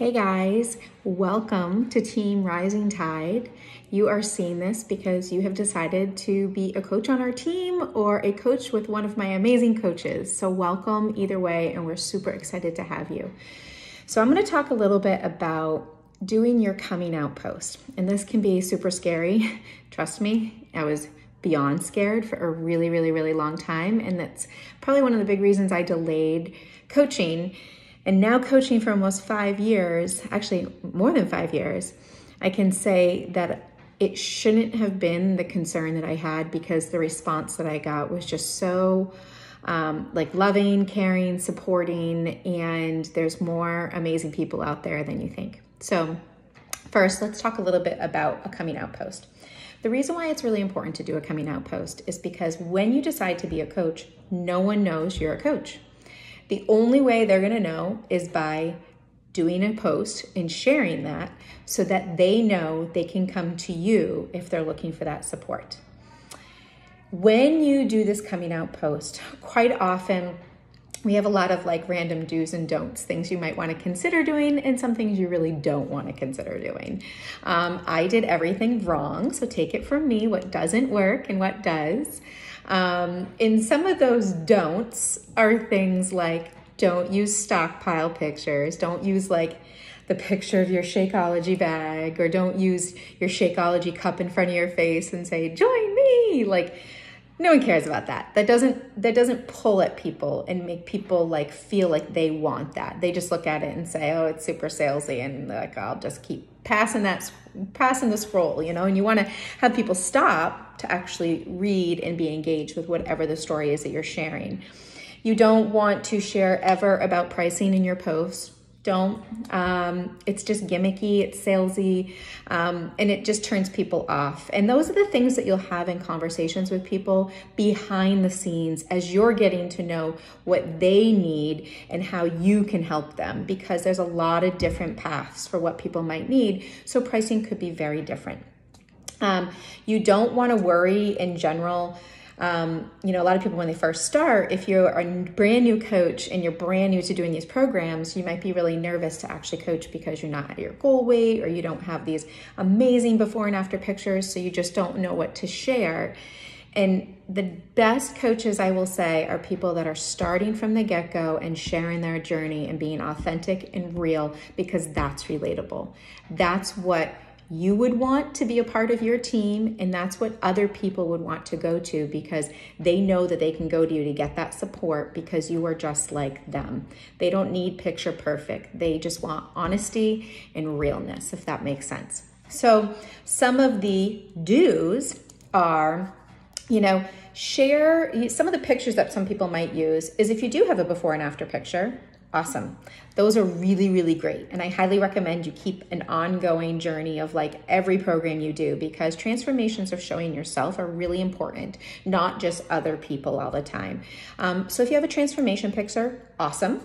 Hey guys, welcome to Team Rising Tide. You are seeing this because you have decided to be a coach on our team or a coach with one of my amazing coaches. So, welcome either way, and we're super excited to have you. So, I'm going to talk a little bit about doing your coming out post, and this can be super scary. Trust me, I was beyond scared for a really, really, really long time, and that's probably one of the big reasons I delayed coaching and now, coaching for almost five years, actually more than five years, I can say that it shouldn't have been the concern that I had because the response that I got was just so um, like loving, caring, supporting, and there's more amazing people out there than you think. So, first, let's talk a little bit about a coming out post. The reason why it's really important to do a coming out post is because when you decide to be a coach, no one knows you're a coach. The only way they're going to know is by doing a post and sharing that so that they know they can come to you if they're looking for that support. When you do this coming out post, quite often we have a lot of like random do's and don'ts, things you might want to consider doing, and some things you really don't want to consider doing. Um, I did everything wrong, so take it from me what doesn't work and what does. Um, and some of those don'ts are things like don't use stockpile pictures, don't use like the picture of your Shakeology bag, or don't use your Shakeology cup in front of your face and say, join me. Like, no one cares about that. That doesn't that doesn't pull at people and make people like feel like they want that. They just look at it and say oh it's super salesy and like i'll just keep passing that passing the scroll you know? And you want to have people stop to actually read and be engaged with whatever the story is that you're sharing. You don't want to share ever about pricing in your posts don't. Um, it's just gimmicky, it's salesy, um, and it just turns people off. And those are the things that you'll have in conversations with people behind the scenes as you're getting to know what they need and how you can help them because there's a lot of different paths for what people might need. So pricing could be very different. Um, you don't want to worry in general um, you know, a lot of people when they first start, if you're a brand new coach and you're brand new to doing these programs, you might be really nervous to actually coach because you're not at your goal weight or you don't have these amazing before and after pictures, so you just don't know what to share. And the best coaches, I will say, are people that are starting from the get go and sharing their journey and being authentic and real because that's relatable. That's what you would want to be a part of your team, and that's what other people would want to go to because they know that they can go to you to get that support because you are just like them. They don't need picture perfect, they just want honesty and realness, if that makes sense. So, some of the do's are, you know, share some of the pictures that some people might use is if you do have a before and after picture, awesome. Those are really, really great. And I highly recommend you keep an ongoing journey of like every program you do because transformations of showing yourself are really important, not just other people all the time. Um, so if you have a transformation picture, awesome.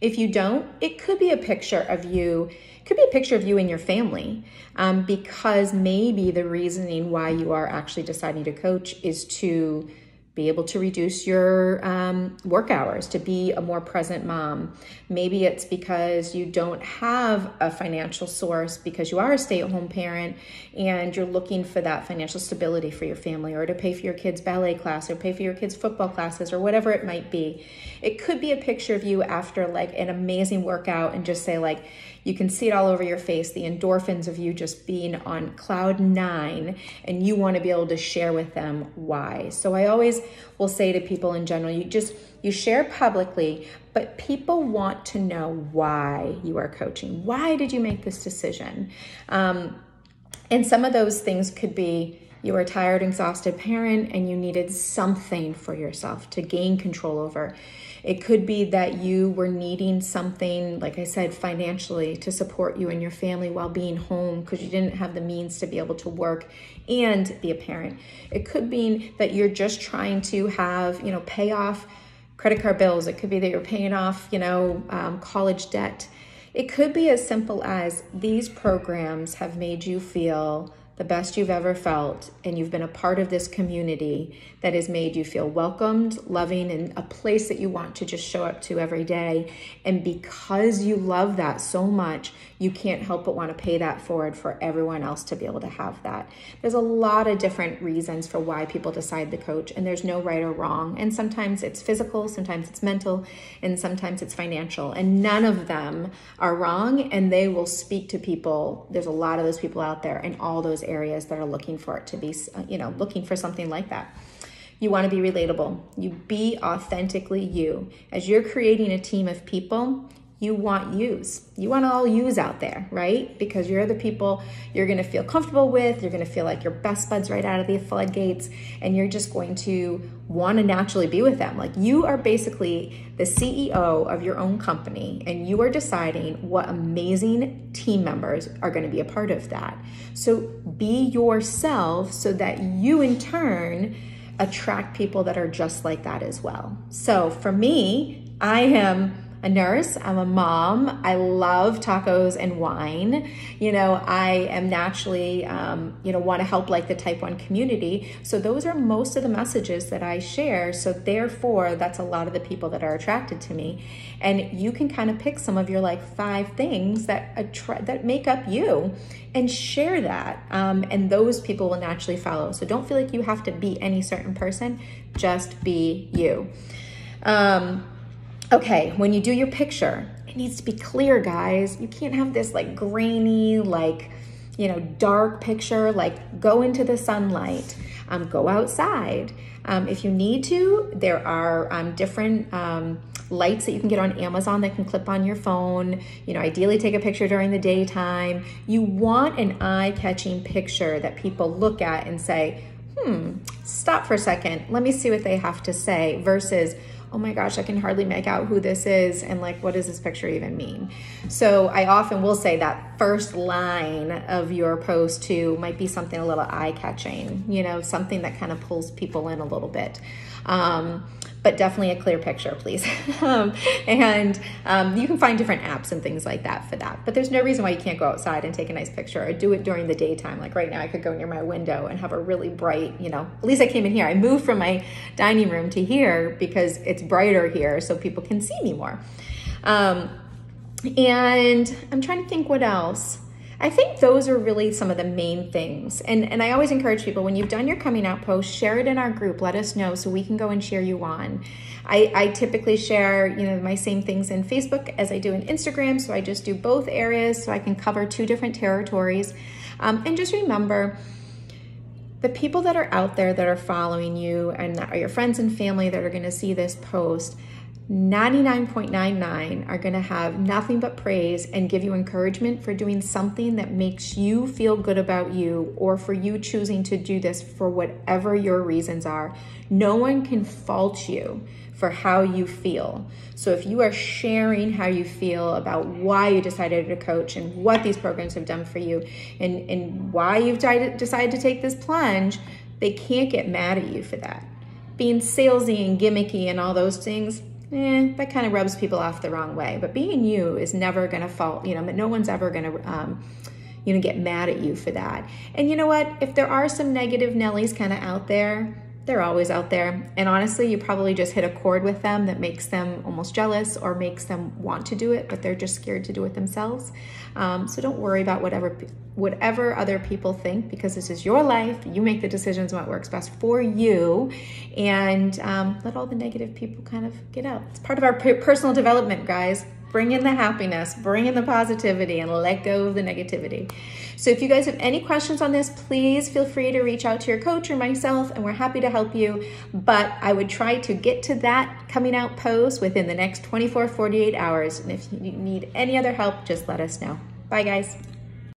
If you don't, it could be a picture of you, it could be a picture of you and your family um, because maybe the reasoning why you are actually deciding to coach is to be able to reduce your um, work hours, to be a more present mom. Maybe it's because you don't have a financial source because you are a stay at home parent and you're looking for that financial stability for your family or to pay for your kids' ballet class or pay for your kids' football classes or whatever it might be. It could be a picture of you after like an amazing workout and just say, like, you can see it all over your face, the endorphins of you just being on cloud nine, and you want to be able to share with them why. So I always will say to people in general, you just you share publicly, but people want to know why you are coaching. Why did you make this decision? Um, and some of those things could be you were a tired, exhausted parent and you needed something for yourself to gain control over. It could be that you were needing something, like I said, financially to support you and your family while being home because you didn't have the means to be able to work and be a parent. It could be that you're just trying to have, you know, pay off credit card bills. It could be that you're paying off, you know, um, college debt. It could be as simple as these programs have made you feel the best you've ever felt, and you've been a part of this community that has made you feel welcomed, loving, and a place that you want to just show up to every day. And because you love that so much, you can't help but want to pay that forward for everyone else to be able to have that. There's a lot of different reasons for why people decide the coach, and there's no right or wrong. And sometimes it's physical, sometimes it's mental, and sometimes it's financial. And none of them are wrong, and they will speak to people. There's a lot of those people out there and all those areas that are looking for it to be, uh, you know, looking for something like that. You want to be relatable. You be authentically you. As you're creating a team of people, you want yous. You want all yous out there, right? Because you're the people you're going to feel comfortable with. You're going to feel like your best buds right out of the floodgates, and you're just going to want to naturally be with them. Like you are basically the CEO of your own company, and you are deciding what amazing team members are going to be a part of that. So be yourself so that you, in turn, attract people that are just like that as well. So for me, I am a nurse, I'm a mom. I love tacos and wine. You know, I am naturally, um, you know, want to help like the type 1 community. So those are most of the messages that I share. So therefore, that's a lot of the people that are attracted to me. And you can kind of pick some of your like five things that attract that make up you and share that. Um, and those people will naturally follow. So don't feel like you have to be any certain person, just be you. Um, Okay, when you do your picture, it needs to be clear, guys. You can't have this like grainy, like, you know, dark picture. Like, go into the sunlight, um, go outside. Um, if you need to, there are um, different um, lights that you can get on Amazon that can clip on your phone. You know, ideally take a picture during the daytime. You want an eye catching picture that people look at and say, hmm, stop for a second. Let me see what they have to say versus, oh my gosh, I can hardly make out who this is and like, what does this picture even mean? So I often will say that first line of your post too might be something a little eye catching, you know, something that kind of pulls people in a little bit. Um, but definitely a clear picture, please. um, and um, you can find different apps and things like that for that. But there's no reason why you can't go outside and take a nice picture or do it during the daytime. Like right now, I could go near my window and have a really bright, you know, at least I came in here. I moved from my dining room to here because it's brighter here so people can see me more. Um, and I'm trying to think what else. I think those are really some of the main things. And, and I always encourage people when you've done your coming out post, share it in our group. Let us know so we can go and cheer you on. I, I typically share, you know, my same things in Facebook as I do in Instagram. So I just do both areas so I can cover two different territories. Um, and just remember, the people that are out there that are following you and that are your friends and family that are going to see this post, 99.99 are going to have nothing but praise and give you encouragement for doing something that makes you feel good about you or for you choosing to do this for whatever your reasons are. No one can fault you for how you feel. So if you are sharing how you feel about why you decided to coach and what these programs have done for you and, and why you've decided to take this plunge, they can't get mad at you for that. Being salesy and gimmicky and all those things, eh, that kind of rubs people off the wrong way. But being you is never going to fault, you know, but no one's ever going to, um, you know, get mad at you for that. And you know what? If there are some negative Nellies kind of out there, they're always out there. And honestly, you probably just hit a chord with them that makes them almost jealous or makes them want to do it, but they're just scared to do it themselves. Um, so don't worry about whatever whatever other people think because this is your life. You make the decisions what works best for you, and um, let all the negative people kind of get out. It's part of our personal development, guys. Bring in the happiness, bring in the positivity, and let go of the negativity. So, if you guys have any questions on this, please feel free to reach out to your coach or myself, and we're happy to help you. But I would try to get to that coming out post within the next 24, 48 hours. And if you need any other help, just let us know. Bye, guys.